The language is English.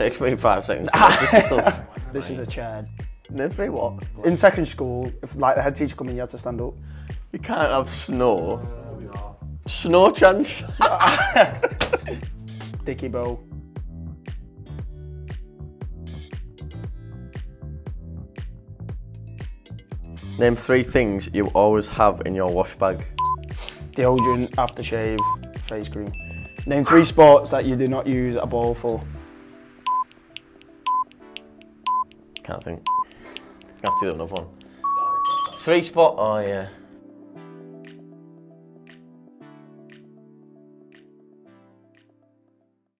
Takes me five seconds. to this stuff. This is a chair. Name three what? In secondary school, if like the head teacher come in, you had to stand up. You can't have snow. Snow chance. Dicky bow. Name three things you always have in your wash bag. Deodorant, aftershave, face cream. Name three sports that you do not use a ball for. Can't think. I have to do another one. Three spot. Oh yeah.